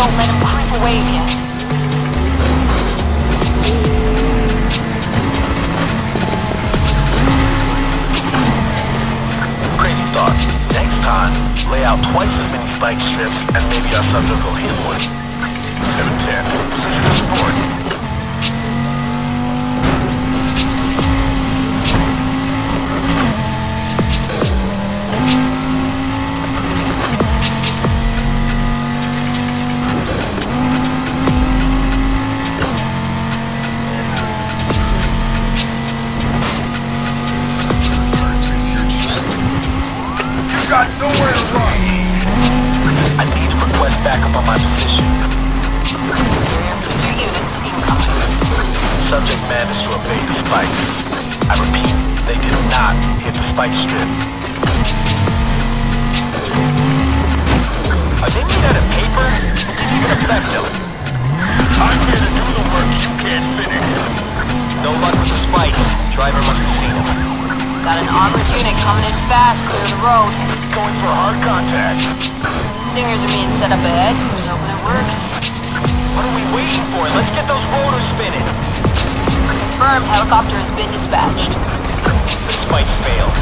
don't let creep away again. Crazy thought. Next time, lay out twice as many spike strips and maybe our subject will hit one. Got an armored unit coming in fast. Clear the road. Going for hard contact. Stingers are being set up ahead. Let's hope it works. What are we waiting for? Let's get those rotors spinning. Confirmed helicopter has been dispatched. The spike failed.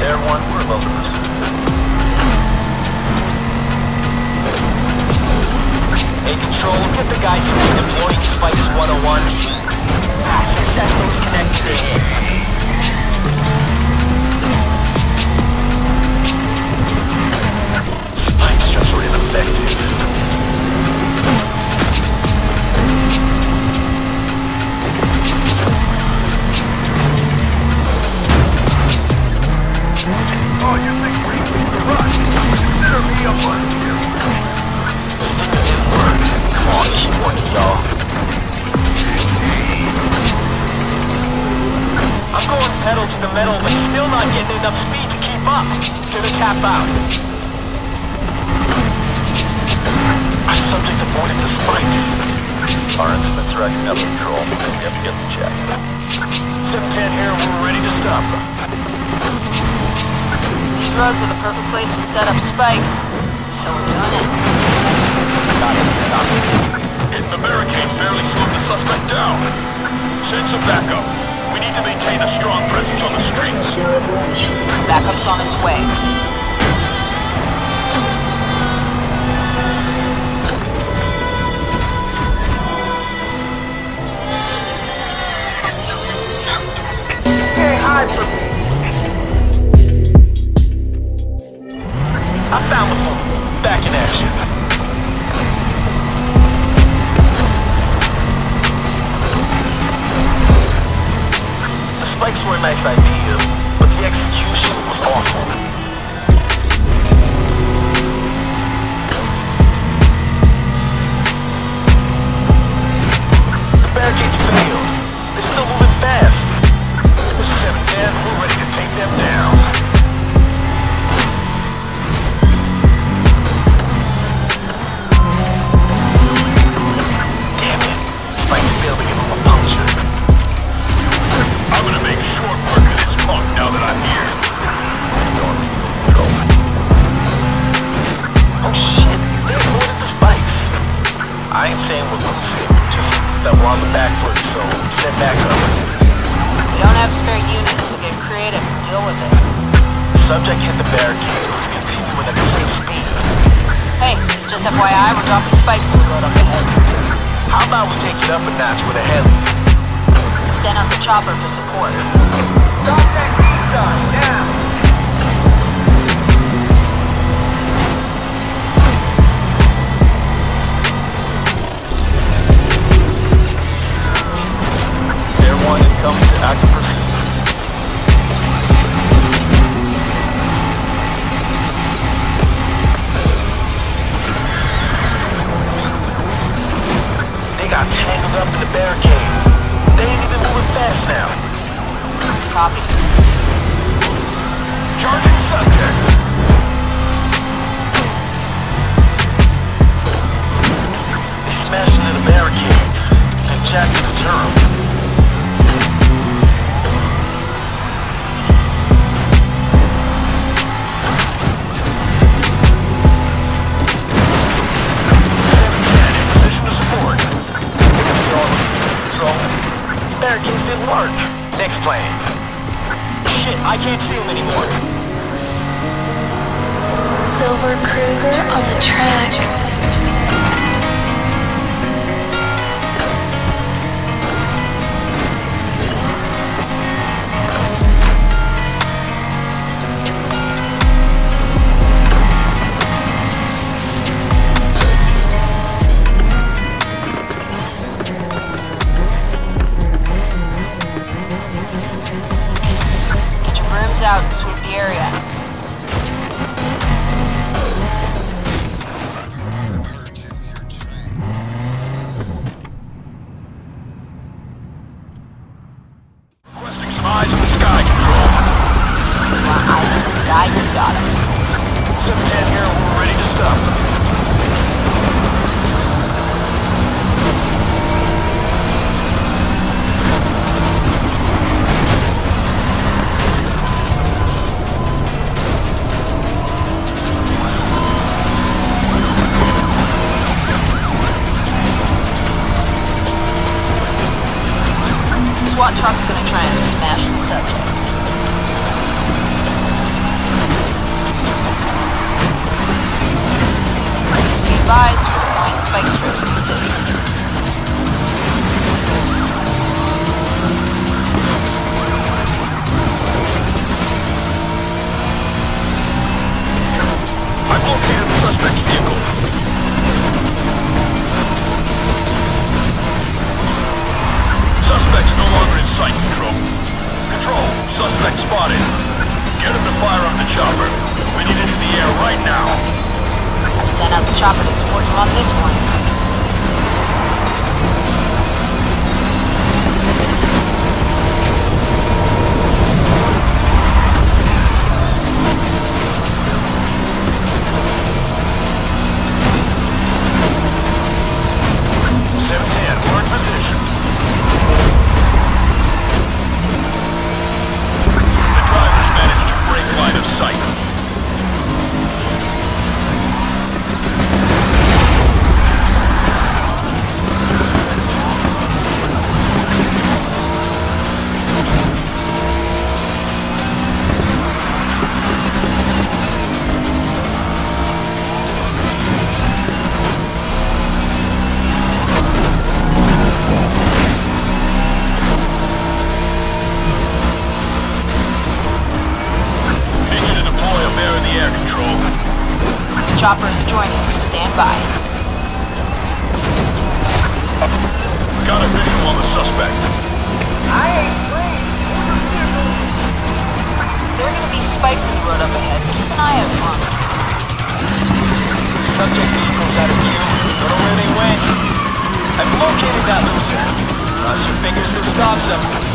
There one, we're pursuit. Hey, Control, get the guys deploying Spikes 101. Ah, successfully connected to just instruments are acting out of control. We have to get them checked. 710 here, we're ready to stop. These roads are the perfect place to set up spikes. So we're doing it. Got it, got it. Hitting the barricade barely slowed the suspect down. Send some backup. We need to maintain a strong presence on the streets. Backup's on its way. Back in action. The spikes were a nice idea, just FYI, we're dropping spikes to the road up ahead. How about we take it up a notch with a heli? Send out the chopper for support. Drop that sign now. Up in the barricade. They ain't even moving fast now. Copy. Charging subject. They smashed into the barricades and jacked the turret. Alert! Next plane. Shit, I can't see him anymore. Silver Kruger on the track. Eyes in the sky? You got 'em. 710 here, we're ready to stop. SWAT truck's gonna try and smash the subject. Located the vehicle. No longer Control. Control, suspect spotted. Get him to fire on the chopper. Send out the chopper to support you on this one. Chopper is joining. Stand by. Got a visual on the suspect. I There are gonna be spikes in the road up ahead. Keep an eye out for 'em. Subject vehicle's out of view. Don't know where they went. I've located that loser. Cross your fingers this stops them.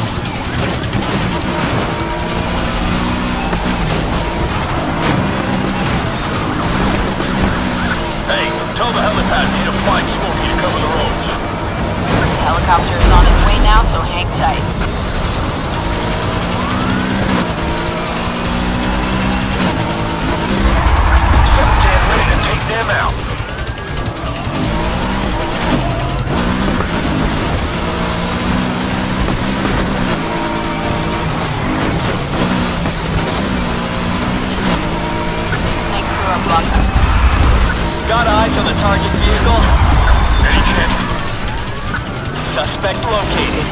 Tell the helipad need applying smoky to cover the roads. The helicopter is on its way now, so hang tight. Got eyes on the target vehicle. Chance? Suspect located.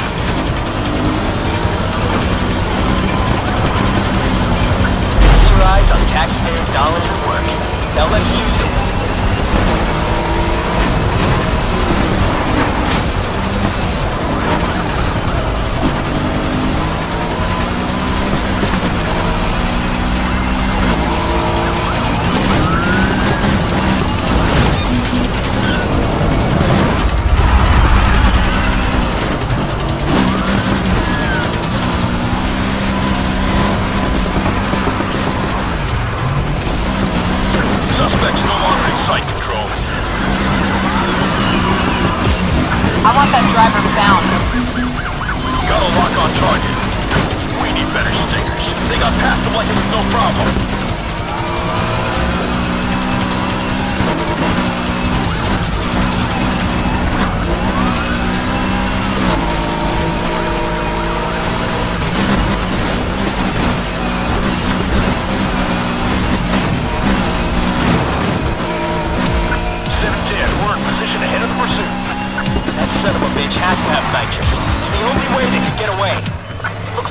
Eyes on taxpayer dollars at work. Now let's use it.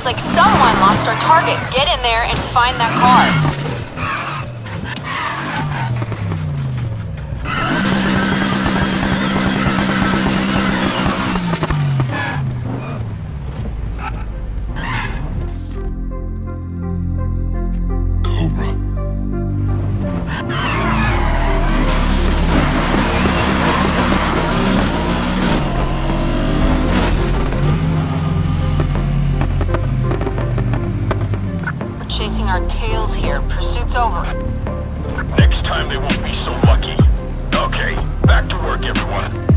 Like someone lost our target. Get in there and find that car. Here. Pursuit's over. Next time they won't be so lucky. Okay, back to work, everyone.